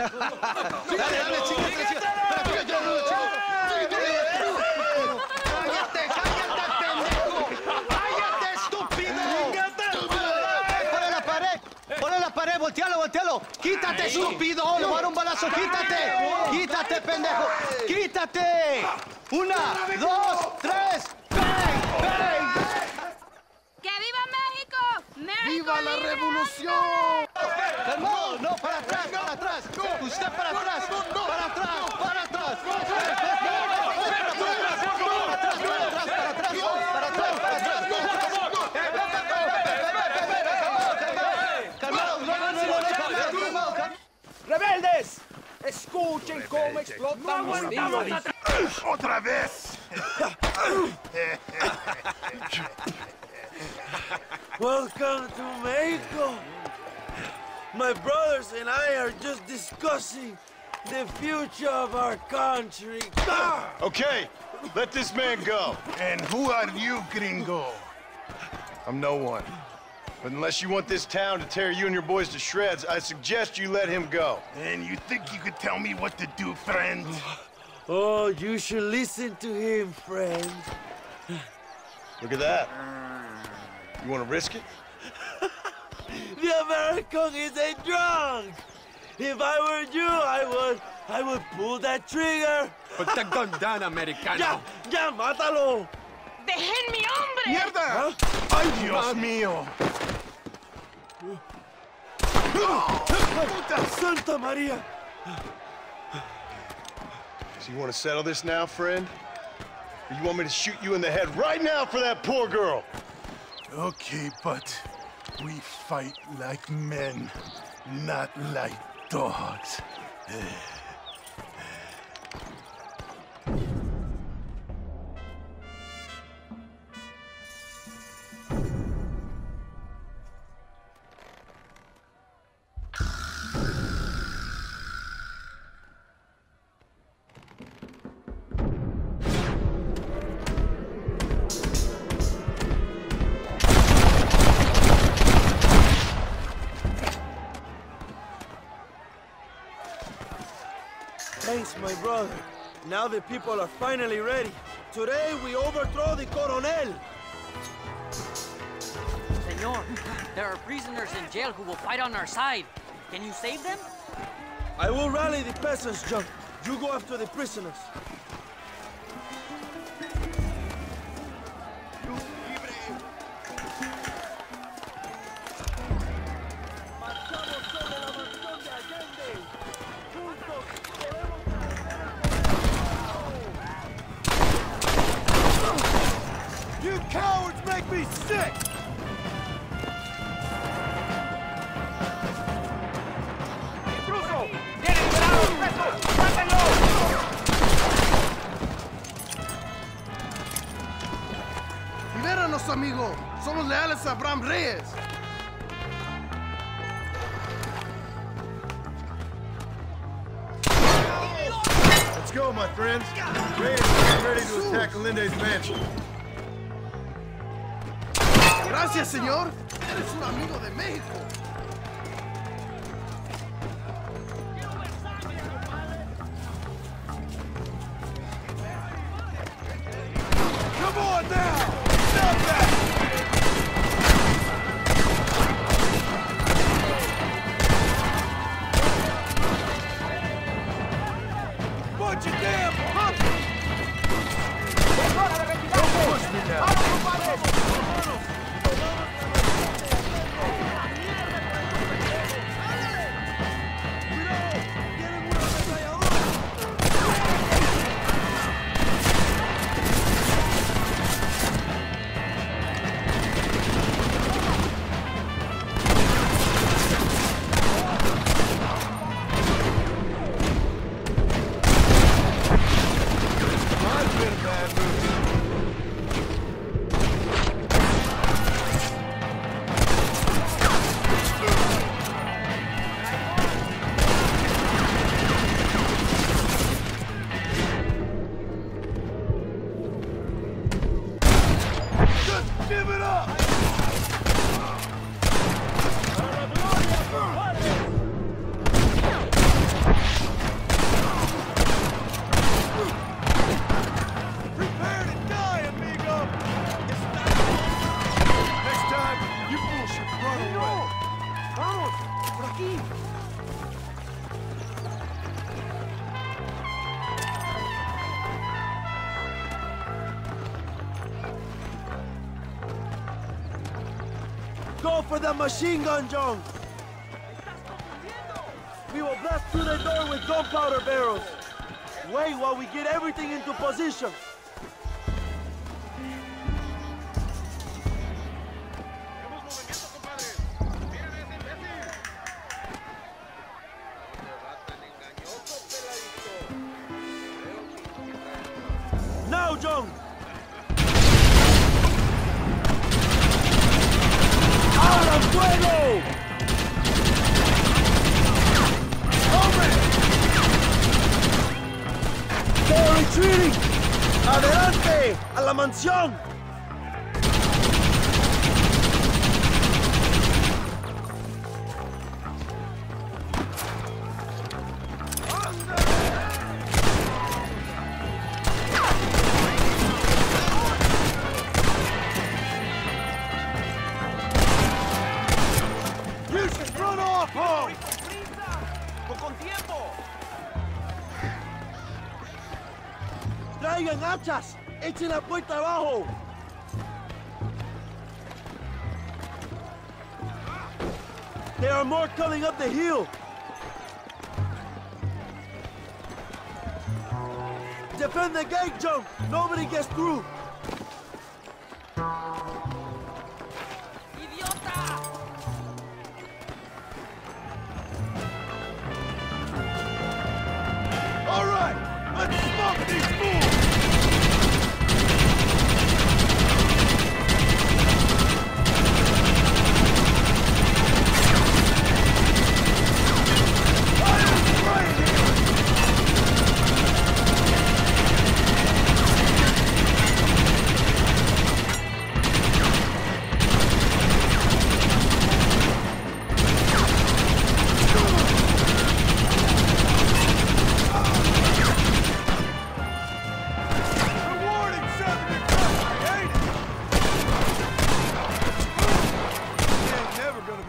Dale, dale, no, ¡Cállate, cállate, pendejo! ¡Cállate, estúpido! ¡Ponle la pared! ¡Ponle la pared! ¡Voltealo, voltealo! ¡Quítate, estúpido! ¡Le voy a dar un balazo! ¡Quítate! ¡Quítate, pendejo! ¡Quítate! ¡Una, dos, tres! ¡Bang! ¡Bang! ¡Que viva México! ¡México ¡Viva la revolución! ¡Calmado! ¡No, para atrás, para atrás! ¡Usted para atrás! ¡Para atrás, para atrás! ¡Rebeldes! Escuchen cómo explotan los. ¡Otra vez! Welcome to Mexico. My brothers and I are just discussing the future of our country. Okay, let this man go. And who are you, gringo? I'm no one. But unless you want this town to tear you and your boys to shreds, I suggest you let him go. And you think you could tell me what to do, friend? Oh, you should listen to him, friend. Look at that. You want to risk it? The American is a drunk. If I were you, I would, I would pull that trigger. Put the gun down, Americano. Ya, ya, mátalo. ¡Dejen mi hombre! ¡Mierda! ¿Ah? ¡Ay, Dios mío! Puta Santa María. So you want to settle this now, friend? Or you want me to shoot you in the head right now for that poor girl? Okay, but we fight like men, not like dogs. Eh. Thanks, my brother. Now the people are finally ready. Today we overthrow the Coronel. Senor, there are prisoners in jail who will fight on our side. Can you save them? I will rally the peasants, John. You go after the prisoners. Amigo! Somos leales a Abraham Reyes. Let's go, my friends. Reyes is ready to attack Alinde's mansion. Gracias, señor. Eres un amigo de México. Bunch of damn punks! Don't push me now! For the machine gun, John! We will blast through the door with gunpowder barrels. Wait while we get everything into position. Now, John! ¡Abran fuego! ¡They're retreating! ¡Adelante! ¡A la mansión! ¡Traigan hachas! ¡Echen la puerta abajo! There are more coming up the hill! Defend the gate, John! Nobody gets through!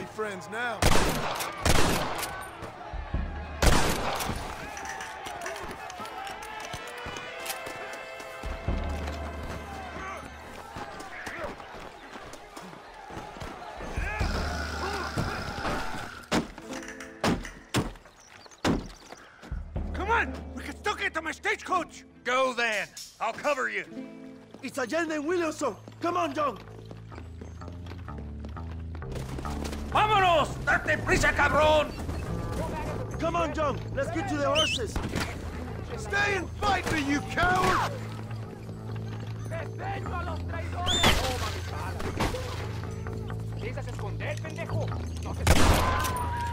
Never be friends now. Come on! We can still get to my stagecoach! Go then! I'll cover you! It's Allende and Williamson! Come on, John! ¡Vámonos! ¡Date prisa, cabrón! Come on, John! Let's get to the horses! Stay and fight me, you coward! ¡Desdeño a los traidores! ¡Toma mi bala! Esconder, pendejo? ¡No te...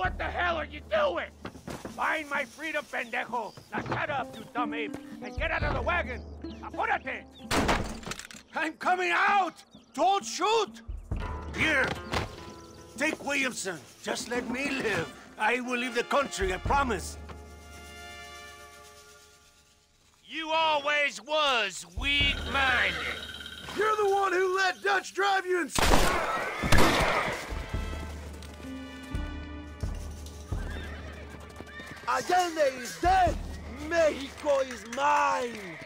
What the hell are you doing? Find my freedom, pendejo! Now shut up, you dumb ape, and get out of the wagon! Apúrate! I'm coming out! Don't shoot! Here! Take Williamson. Just let me live. I will leave the country, I promise. You always was weak-minded. You're the one who let Dutch drive you in. Allende is dead! Mexico is mine!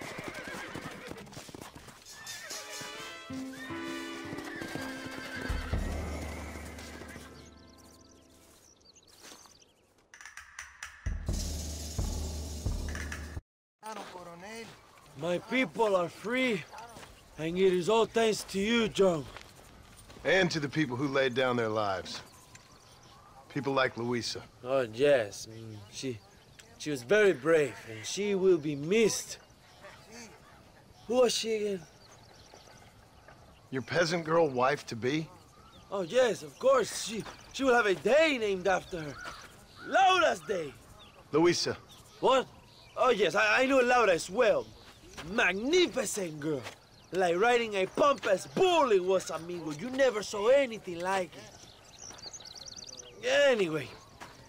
My people are free, and it is all thanks to you, Joe. And to the people who laid down their lives. People like Luisa. Oh, yes. mm, She, she was very brave, and she will be missed. Who was she again? Your peasant girl wife to be? Oh, yes, of course. She, she will have a day named after her. Laura's Day. Luisa. What? Oh, yes, I, I know Laura as well. Magnificent girl. Like riding a pompous bull it was, amigo. You never saw anything like it. Anyway,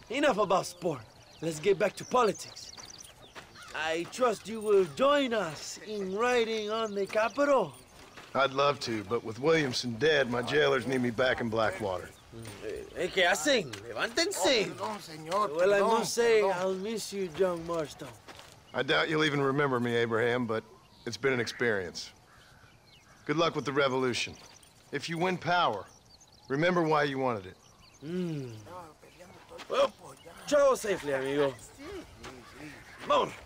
enough about sport. Let's get back to politics. I trust you will join us in riding on the capital. I'd love to, but with Williamson dead, my jailers need me back in Blackwater. Eh, ¿Qué hacen? Levántense. Perdón, señor. Well, I must say, perdón. I'll miss you, John Marston. I doubt you'll even remember me, Abraham, but it's been an experience. Good luck with the revolution. If you win power, remember why you wanted it. Mm. No, Safely, amigo. Vamos.